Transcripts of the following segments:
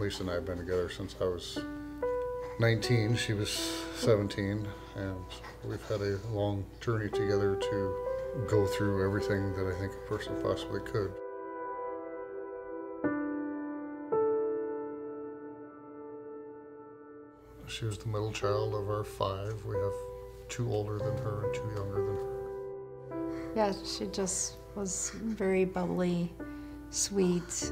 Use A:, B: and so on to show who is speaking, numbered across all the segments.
A: Lisa and I have been together since I was 19. She was 17, and we've had a long journey together to go through everything that I think a person possibly could. She was the middle child of our five. We have two older than her and two younger than her.
B: Yeah, she just was very bubbly, sweet.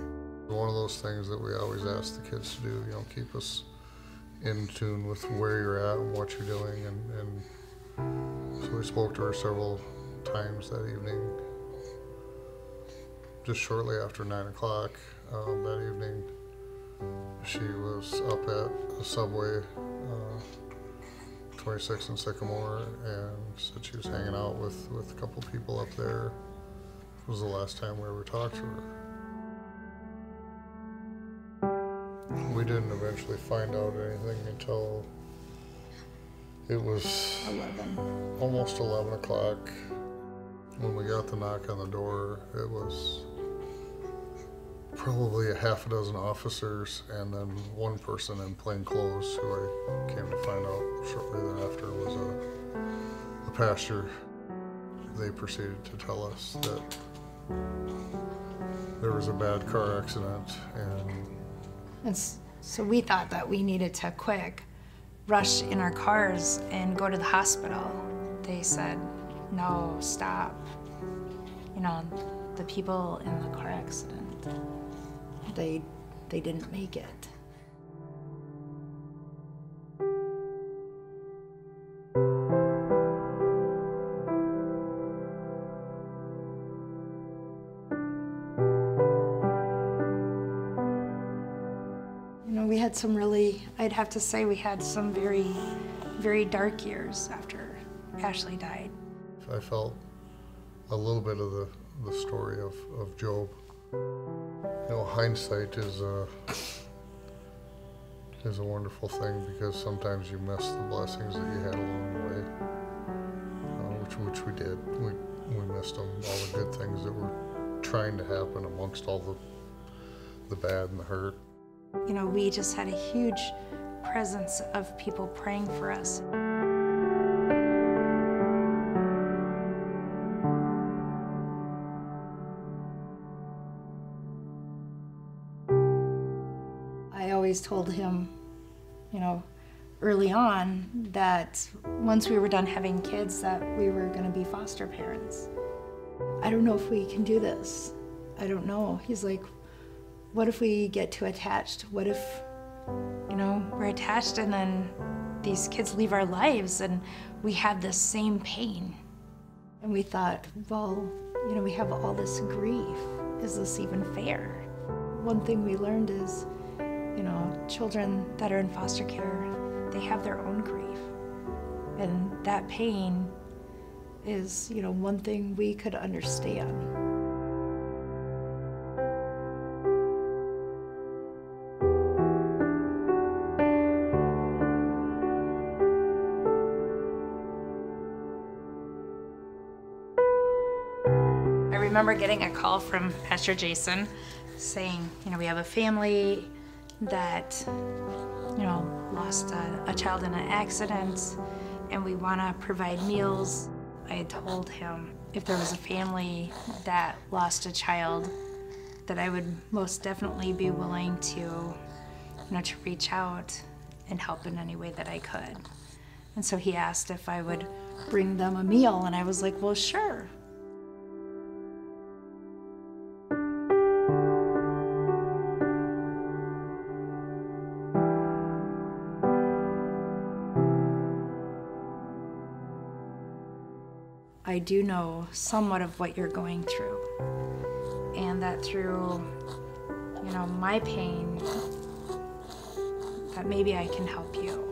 A: One of those things that we always ask the kids to do, you know, keep us in tune with where you're at and what you're doing. And, and so we spoke to her several times that evening. Just shortly after nine o'clock um, that evening, she was up at a subway, uh, 26 and Sycamore, and said she was hanging out with, with a couple people up there. It was the last time we ever talked to her. We didn't eventually find out anything until it was
B: 11.
A: almost 11 o'clock. When we got the knock on the door, it was probably a half a dozen officers and then one person in plain clothes who I came to find out shortly thereafter was a, a pastor. They proceeded to tell us that there was a bad car accident and
B: And s- so we thought that we needed to quick rush in our cars and go to the hospital. They said, no, stop. You know, the people in the car accident, they, they didn't make it. Had some really, I'd have to say, we had some very, very dark years after Ashley died.
A: I felt a little bit of the, the story of, of Job. You know, hindsight is a, is a wonderful thing because sometimes you miss the blessings that you had along the way, uh, which, which we did. We, we missed them, all the good things that were trying to happen amongst all the, the bad and the hurt.
B: You know, we just had a huge presence of people praying for us. I always told him, you know, early on that once we were done having kids that we were going to be foster parents. I don't know if we can do this. I don't know. He's like, what if we get too attached? What if, you know, we're attached and then these kids leave our lives and we have this same pain? And we thought, well, you know, we have all this grief. Is this even fair? One thing we learned is, you know, children that are in foster care, they have their own grief. And that pain is, you know, one thing we could understand. Remember getting a call from Pastor Jason saying, you know, we have a family that, you know, lost a, a child in an accident and we want to provide meals. I had told him if there was a family that lost a child, that I would most definitely be willing to, you know, to reach out and help in any way that I could. And so he asked if I would bring them a meal, and I was like, well, sure. I do know somewhat of what you're going through. And that through, you know, my pain, that maybe I can help you.